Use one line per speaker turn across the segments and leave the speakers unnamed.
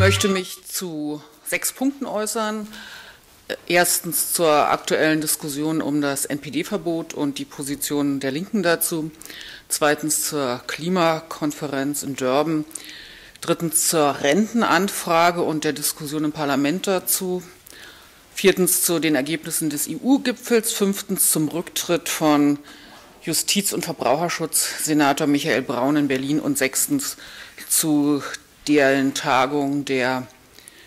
möchte mich zu sechs Punkten äußern. Erstens zur aktuellen Diskussion um das NPD-Verbot und die Position der Linken dazu. Zweitens zur Klimakonferenz in Durban. Drittens zur Rentenanfrage und der Diskussion im Parlament dazu. Viertens zu den Ergebnissen des EU-Gipfels. Fünftens zum Rücktritt von Justiz- und Verbraucherschutz-Senator Michael Braun in Berlin. Und sechstens zu deren Tagung der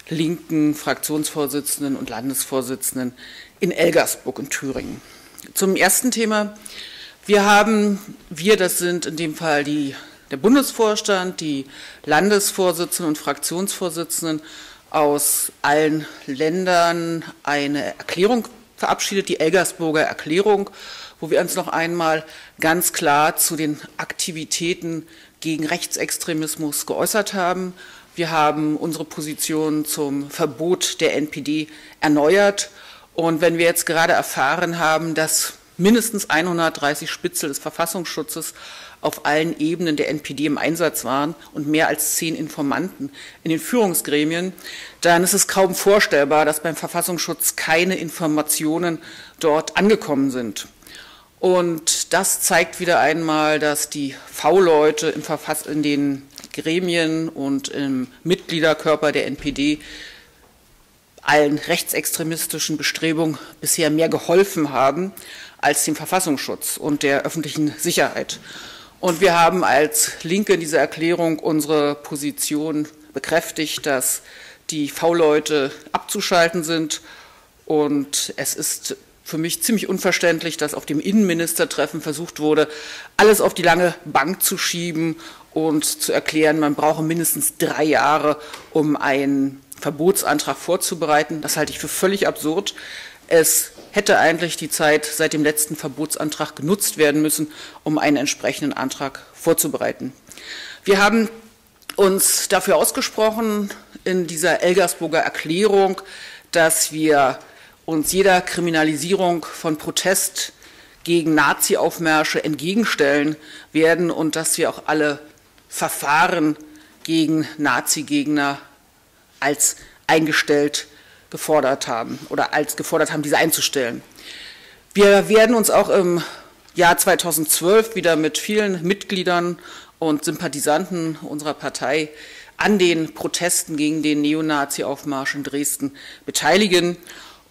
linken Fraktionsvorsitzenden und Landesvorsitzenden in Elgersburg in Thüringen. Zum ersten Thema. Wir haben, wir, das sind in dem Fall die, der Bundesvorstand, die Landesvorsitzenden und Fraktionsvorsitzenden aus allen Ländern eine Erklärung verabschiedet, die Elgersburger Erklärung, wo wir uns noch einmal ganz klar zu den Aktivitäten gegen Rechtsextremismus geäußert haben wir haben unsere Position zum Verbot der NPD erneuert. Und wenn wir jetzt gerade erfahren haben, dass mindestens 130 Spitzel des Verfassungsschutzes auf allen Ebenen der NPD im Einsatz waren und mehr als zehn Informanten in den Führungsgremien, dann ist es kaum vorstellbar, dass beim Verfassungsschutz keine Informationen dort angekommen sind. Und das zeigt wieder einmal, dass die V-Leute in den Gremien und im Mitgliederkörper der NPD allen rechtsextremistischen Bestrebungen bisher mehr geholfen haben als dem Verfassungsschutz und der öffentlichen Sicherheit. Und wir haben als Linke in dieser Erklärung unsere Position bekräftigt, dass die V-Leute abzuschalten sind. Und es ist für mich ziemlich unverständlich, dass auf dem Innenministertreffen versucht wurde, alles auf die lange Bank zu schieben und zu erklären, man brauche mindestens drei Jahre, um einen Verbotsantrag vorzubereiten. Das halte ich für völlig absurd. Es hätte eigentlich die Zeit seit dem letzten Verbotsantrag genutzt werden müssen, um einen entsprechenden Antrag vorzubereiten. Wir haben uns dafür ausgesprochen in dieser Elgersburger Erklärung, dass wir uns jeder Kriminalisierung von Protest gegen Nazi-Aufmärsche entgegenstellen werden und dass wir auch alle Verfahren gegen Nazi-Gegner als eingestellt gefordert haben oder als gefordert haben, diese einzustellen. Wir werden uns auch im Jahr 2012 wieder mit vielen Mitgliedern und Sympathisanten unserer Partei an den Protesten gegen den Neonazi-Aufmarsch in Dresden beteiligen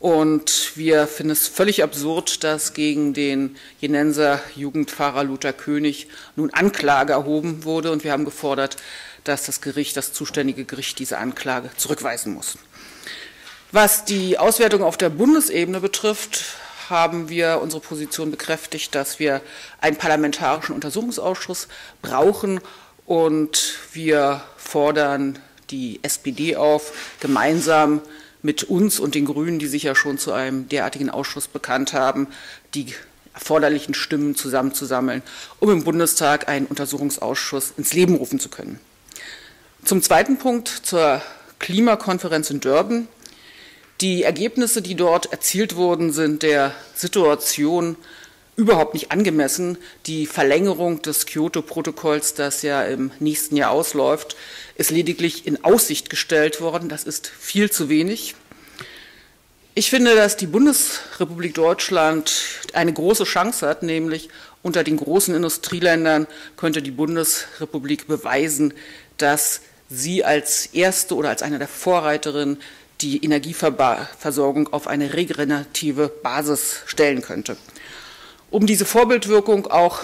und wir finden es völlig absurd, dass gegen den Jenenser Jugendpfarrer Luther König nun Anklage erhoben wurde. Und wir haben gefordert, dass das Gericht, das zuständige Gericht, diese Anklage zurückweisen muss. Was die Auswertung auf der Bundesebene betrifft, haben wir unsere Position bekräftigt, dass wir einen parlamentarischen Untersuchungsausschuss brauchen. Und wir fordern die SPD auf, gemeinsam mit uns und den Grünen, die sich ja schon zu einem derartigen Ausschuss bekannt haben, die erforderlichen Stimmen zusammenzusammeln, um im Bundestag einen Untersuchungsausschuss ins Leben rufen zu können. Zum zweiten Punkt zur Klimakonferenz in Durban. Die Ergebnisse, die dort erzielt wurden, sind der Situation überhaupt nicht angemessen. Die Verlängerung des Kyoto-Protokolls, das ja im nächsten Jahr ausläuft, ist lediglich in Aussicht gestellt worden. Das ist viel zu wenig. Ich finde, dass die Bundesrepublik Deutschland eine große Chance hat, nämlich unter den großen Industrieländern könnte die Bundesrepublik beweisen, dass sie als erste oder als eine der Vorreiterinnen die Energieversorgung auf eine regenerative Basis stellen könnte. Um diese Vorbildwirkung auch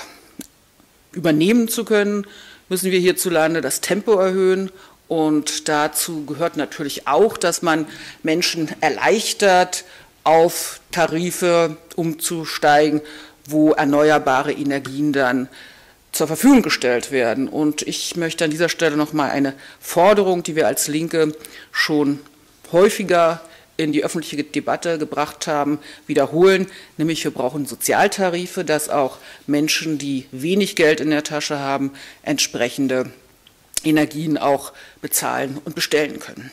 übernehmen zu können, müssen wir hierzulande das Tempo erhöhen. Und dazu gehört natürlich auch, dass man Menschen erleichtert, auf Tarife umzusteigen, wo erneuerbare Energien dann zur Verfügung gestellt werden. Und ich möchte an dieser Stelle noch mal eine Forderung, die wir als Linke schon häufiger in die öffentliche Debatte gebracht haben, wiederholen. Nämlich wir brauchen Sozialtarife, dass auch Menschen, die wenig Geld in der Tasche haben, entsprechende Energien auch bezahlen und bestellen können.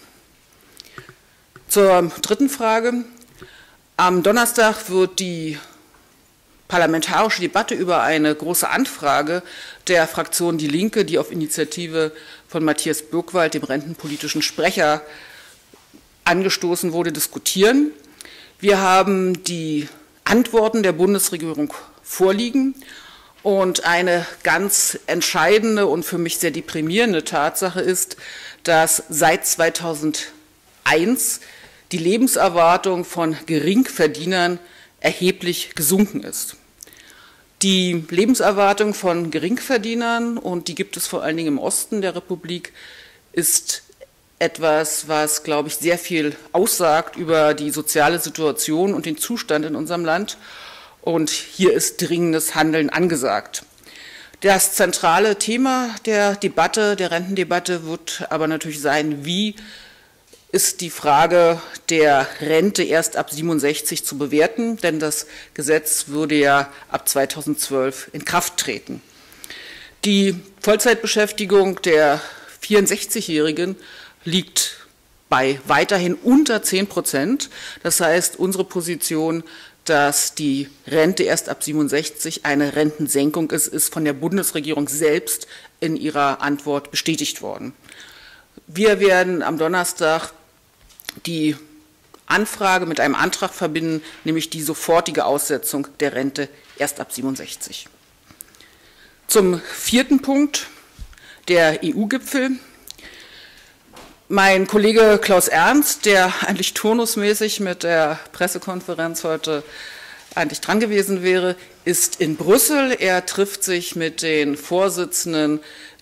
Zur dritten Frage. Am Donnerstag wird die parlamentarische Debatte über eine große Anfrage der Fraktion Die Linke, die auf Initiative von Matthias Birkwald, dem rentenpolitischen Sprecher, angestoßen wurde, diskutieren. Wir haben die Antworten der Bundesregierung vorliegen und eine ganz entscheidende und für mich sehr deprimierende Tatsache ist, dass seit 2001 die Lebenserwartung von Geringverdienern erheblich gesunken ist. Die Lebenserwartung von Geringverdienern, und die gibt es vor allen Dingen im Osten der Republik, ist etwas, was, glaube ich, sehr viel aussagt über die soziale Situation und den Zustand in unserem Land und hier ist dringendes Handeln angesagt. Das zentrale Thema der Debatte, der Rentendebatte wird aber natürlich sein, wie ist die Frage der Rente erst ab 67 zu bewerten, denn das Gesetz würde ja ab 2012 in Kraft treten. Die Vollzeitbeschäftigung der 64-Jährigen liegt bei weiterhin unter 10 Prozent. Das heißt, unsere Position dass die Rente erst ab 67 eine Rentensenkung ist, ist von der Bundesregierung selbst in ihrer Antwort bestätigt worden. Wir werden am Donnerstag die Anfrage mit einem Antrag verbinden, nämlich die sofortige Aussetzung der Rente erst ab 67. Zum vierten Punkt, der EU-Gipfel. Mein Kollege Klaus Ernst, der eigentlich turnusmäßig mit der Pressekonferenz heute eigentlich dran gewesen wäre, ist in Brüssel. Er trifft sich mit den Vorsitzenden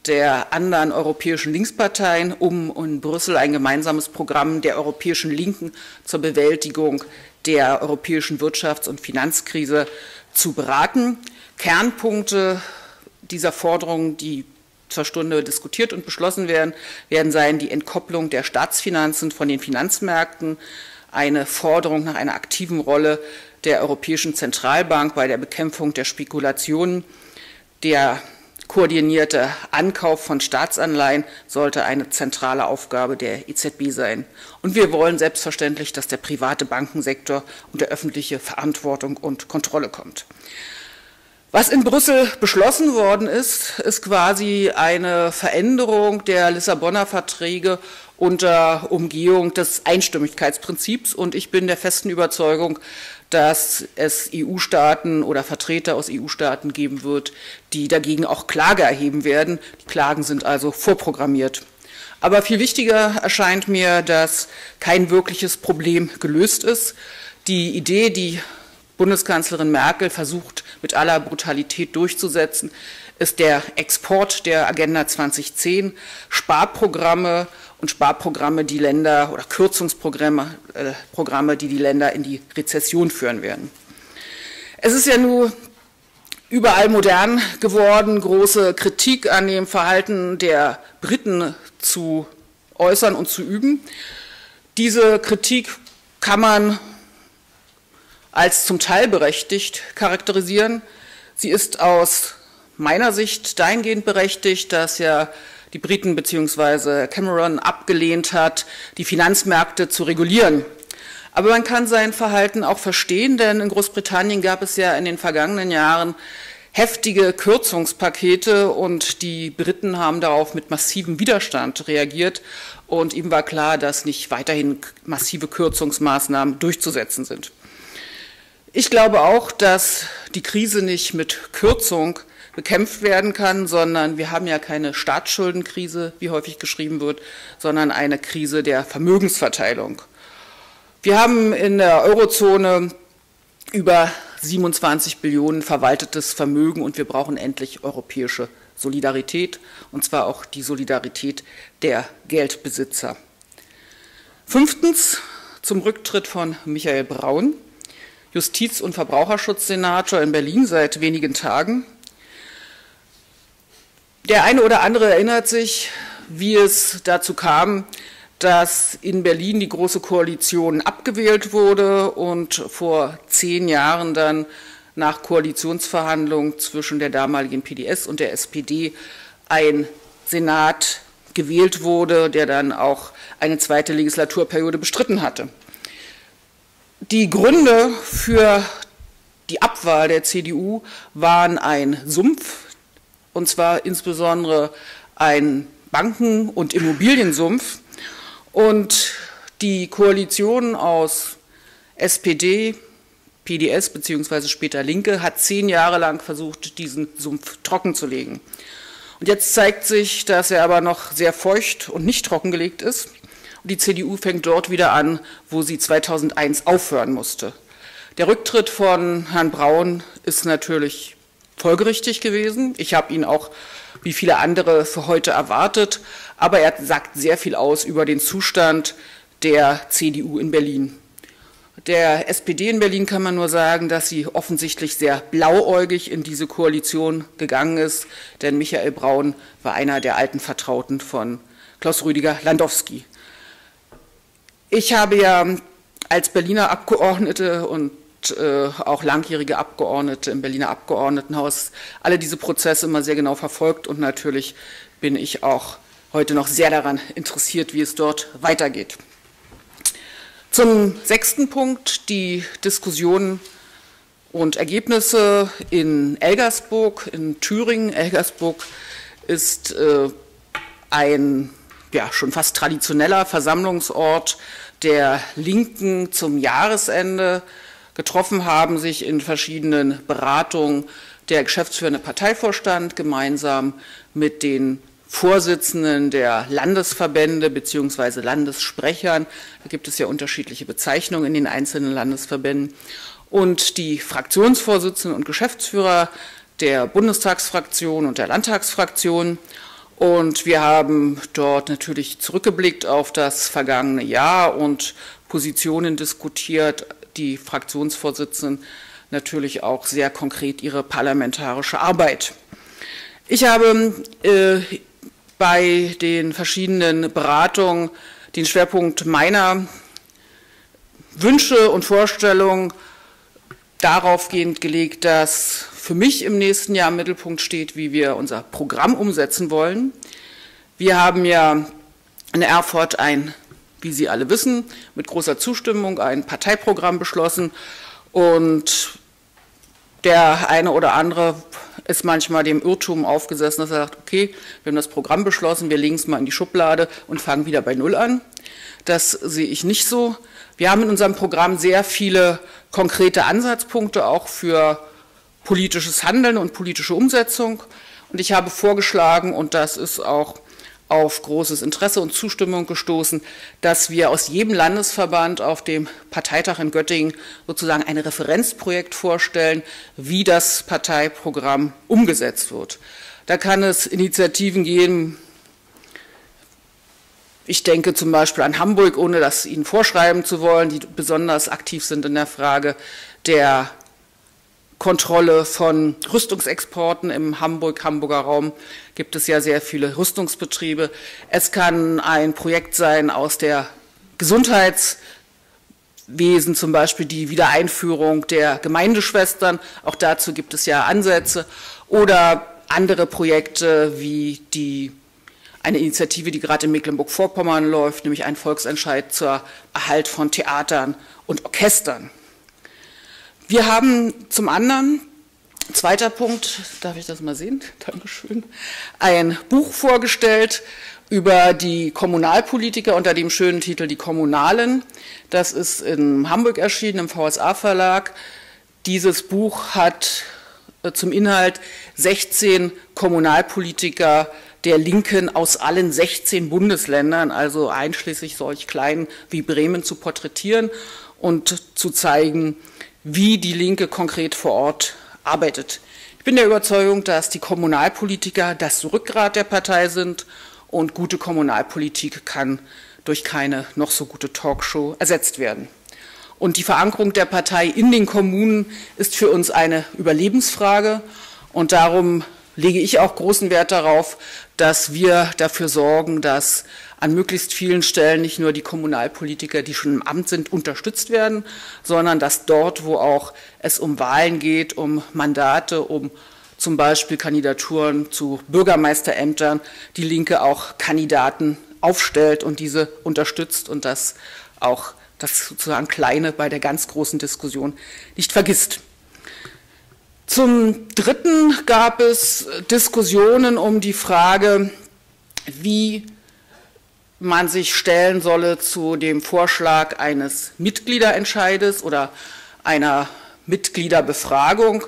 der anderen europäischen Linksparteien, um in Brüssel ein gemeinsames Programm der europäischen Linken zur Bewältigung der europäischen Wirtschafts- und Finanzkrise zu beraten. Kernpunkte dieser Forderungen, die zur Stunde diskutiert und beschlossen werden, werden sein die Entkopplung der Staatsfinanzen von den Finanzmärkten, eine Forderung nach einer aktiven Rolle der Europäischen Zentralbank bei der Bekämpfung der Spekulationen. Der koordinierte Ankauf von Staatsanleihen sollte eine zentrale Aufgabe der EZB sein. Und wir wollen selbstverständlich, dass der private Bankensektor unter öffentliche Verantwortung und Kontrolle kommt. Was in Brüssel beschlossen worden ist, ist quasi eine Veränderung der Lissabonner Verträge unter Umgehung des Einstimmigkeitsprinzips. Und ich bin der festen Überzeugung, dass es EU-Staaten oder Vertreter aus EU-Staaten geben wird, die dagegen auch Klage erheben werden. Die Klagen sind also vorprogrammiert. Aber viel wichtiger erscheint mir, dass kein wirkliches Problem gelöst ist. Die Idee, die Bundeskanzlerin Merkel versucht mit aller Brutalität durchzusetzen, ist der Export der Agenda 2010, Sparprogramme und Sparprogramme, die Länder oder Kürzungsprogramme, äh, Programme, die die Länder in die Rezession führen werden. Es ist ja nur überall modern geworden, große Kritik an dem Verhalten der Briten zu äußern und zu üben. Diese Kritik kann man als zum Teil berechtigt charakterisieren. Sie ist aus meiner Sicht dahingehend berechtigt, dass ja die Briten bzw. Cameron abgelehnt hat, die Finanzmärkte zu regulieren. Aber man kann sein Verhalten auch verstehen, denn in Großbritannien gab es ja in den vergangenen Jahren heftige Kürzungspakete und die Briten haben darauf mit massivem Widerstand reagiert und ihm war klar, dass nicht weiterhin massive Kürzungsmaßnahmen durchzusetzen sind. Ich glaube auch, dass die Krise nicht mit Kürzung bekämpft werden kann, sondern wir haben ja keine Staatsschuldenkrise, wie häufig geschrieben wird, sondern eine Krise der Vermögensverteilung. Wir haben in der Eurozone über 27 Billionen verwaltetes Vermögen und wir brauchen endlich europäische Solidarität, und zwar auch die Solidarität der Geldbesitzer. Fünftens zum Rücktritt von Michael Braun. Justiz- und Verbraucherschutzsenator in Berlin seit wenigen Tagen. Der eine oder andere erinnert sich, wie es dazu kam, dass in Berlin die Große Koalition abgewählt wurde und vor zehn Jahren dann nach Koalitionsverhandlungen zwischen der damaligen PDS und der SPD ein Senat gewählt wurde, der dann auch eine zweite Legislaturperiode bestritten hatte. Die Gründe für die Abwahl der CDU waren ein Sumpf, und zwar insbesondere ein Banken- und Immobiliensumpf. Und die Koalition aus SPD, PDS bzw. später Linke hat zehn Jahre lang versucht, diesen Sumpf trocken zu legen. Und jetzt zeigt sich, dass er aber noch sehr feucht und nicht trockengelegt ist. Die CDU fängt dort wieder an, wo sie 2001 aufhören musste. Der Rücktritt von Herrn Braun ist natürlich folgerichtig gewesen. Ich habe ihn auch wie viele andere für heute erwartet, aber er sagt sehr viel aus über den Zustand der CDU in Berlin. Der SPD in Berlin kann man nur sagen, dass sie offensichtlich sehr blauäugig in diese Koalition gegangen ist, denn Michael Braun war einer der alten Vertrauten von Klaus Rüdiger Landowski. Ich habe ja als Berliner Abgeordnete und äh, auch langjährige Abgeordnete im Berliner Abgeordnetenhaus alle diese Prozesse immer sehr genau verfolgt und natürlich bin ich auch heute noch sehr daran interessiert, wie es dort weitergeht. Zum sechsten Punkt, die Diskussionen und Ergebnisse in Elgersburg, in Thüringen. Elgersburg ist äh, ein ja, schon fast traditioneller Versammlungsort der Linken zum Jahresende getroffen haben, sich in verschiedenen Beratungen der geschäftsführende Parteivorstand gemeinsam mit den Vorsitzenden der Landesverbände bzw. Landessprechern, da gibt es ja unterschiedliche Bezeichnungen in den einzelnen Landesverbänden, und die Fraktionsvorsitzenden und Geschäftsführer der Bundestagsfraktion und der Landtagsfraktion. Und wir haben dort natürlich zurückgeblickt auf das vergangene Jahr und Positionen diskutiert, die Fraktionsvorsitzenden natürlich auch sehr konkret ihre parlamentarische Arbeit. Ich habe äh, bei den verschiedenen Beratungen den Schwerpunkt meiner Wünsche und Vorstellungen darauf gehend gelegt, dass für mich im nächsten Jahr im Mittelpunkt steht, wie wir unser Programm umsetzen wollen. Wir haben ja in Erfurt ein wie Sie alle wissen, mit großer Zustimmung ein Parteiprogramm beschlossen. Und der eine oder andere ist manchmal dem Irrtum aufgesessen, dass er sagt, okay, wir haben das Programm beschlossen, wir legen es mal in die Schublade und fangen wieder bei Null an. Das sehe ich nicht so. Wir haben in unserem Programm sehr viele konkrete Ansatzpunkte auch für politisches Handeln und politische Umsetzung. Und ich habe vorgeschlagen, und das ist auch auf großes Interesse und Zustimmung gestoßen, dass wir aus jedem Landesverband auf dem Parteitag in Göttingen sozusagen ein Referenzprojekt vorstellen, wie das Parteiprogramm umgesetzt wird. Da kann es Initiativen geben, ich denke zum Beispiel an Hamburg, ohne das Ihnen vorschreiben zu wollen, die besonders aktiv sind in der Frage der Kontrolle von Rüstungsexporten im Hamburg-Hamburger Raum gibt es ja sehr viele Rüstungsbetriebe. Es kann ein Projekt sein aus der Gesundheitswesen, zum Beispiel die Wiedereinführung der Gemeindeschwestern. Auch dazu gibt es ja Ansätze. Oder andere Projekte wie die eine Initiative, die gerade in Mecklenburg-Vorpommern läuft, nämlich ein Volksentscheid zur Erhalt von Theatern und Orchestern. Wir haben zum anderen, zweiter Punkt, darf ich das mal sehen? Dankeschön, ein Buch vorgestellt über die Kommunalpolitiker unter dem schönen Titel Die Kommunalen. Das ist in Hamburg erschienen, im VSA-Verlag. Dieses Buch hat äh, zum Inhalt 16 Kommunalpolitiker der Linken aus allen 16 Bundesländern, also einschließlich solch kleinen wie Bremen, zu porträtieren und zu zeigen, wie die Linke konkret vor Ort arbeitet. Ich bin der Überzeugung, dass die Kommunalpolitiker das Rückgrat der Partei sind und gute Kommunalpolitik kann durch keine noch so gute Talkshow ersetzt werden. Und die Verankerung der Partei in den Kommunen ist für uns eine Überlebensfrage und darum lege ich auch großen Wert darauf, dass wir dafür sorgen, dass an möglichst vielen Stellen nicht nur die Kommunalpolitiker, die schon im Amt sind, unterstützt werden, sondern dass dort, wo auch es um Wahlen geht, um Mandate, um zum Beispiel Kandidaturen zu Bürgermeisterämtern, die Linke auch Kandidaten aufstellt und diese unterstützt und das auch das sozusagen Kleine bei der ganz großen Diskussion nicht vergisst. Zum Dritten gab es Diskussionen um die Frage, wie man sich stellen solle zu dem Vorschlag eines Mitgliederentscheides oder einer Mitgliederbefragung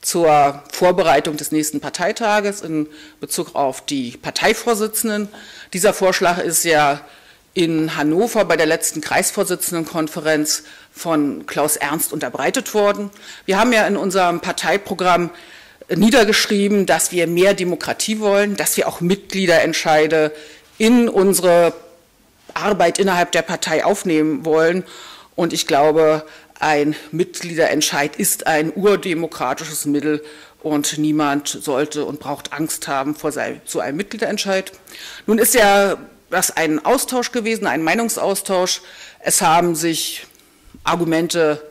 zur Vorbereitung des nächsten Parteitages in Bezug auf die Parteivorsitzenden. Dieser Vorschlag ist ja in Hannover bei der letzten Kreisvorsitzendenkonferenz von Klaus Ernst unterbreitet worden. Wir haben ja in unserem Parteiprogramm niedergeschrieben, dass wir mehr Demokratie wollen, dass wir auch Mitgliederentscheide in unsere Arbeit innerhalb der Partei aufnehmen wollen. Und ich glaube, ein Mitgliederentscheid ist ein urdemokratisches Mittel und niemand sollte und braucht Angst haben vor so einem Mitgliederentscheid. Nun ist ja das ein Austausch gewesen, ein Meinungsaustausch. Es haben sich Argumente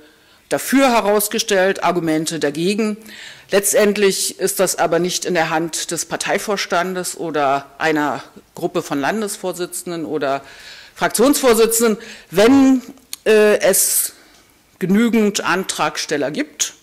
dafür herausgestellt, Argumente dagegen. Letztendlich ist das aber nicht in der Hand des Parteivorstandes oder einer Gruppe von Landesvorsitzenden oder Fraktionsvorsitzenden, wenn äh, es genügend Antragsteller gibt,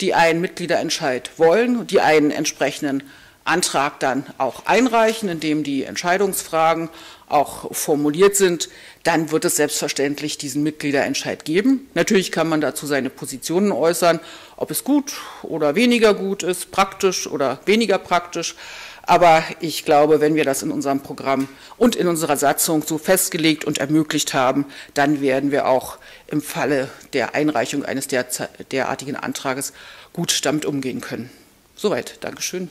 die einen Mitgliederentscheid wollen und die einen entsprechenden Antrag dann auch einreichen, in dem die Entscheidungsfragen auch formuliert sind, dann wird es selbstverständlich diesen Mitgliederentscheid geben. Natürlich kann man dazu seine Positionen äußern, ob es gut oder weniger gut ist, praktisch oder weniger praktisch. Aber ich glaube, wenn wir das in unserem Programm und in unserer Satzung so festgelegt und ermöglicht haben, dann werden wir auch im Falle der Einreichung eines derartigen Antrages gut damit umgehen können. Soweit. Dankeschön.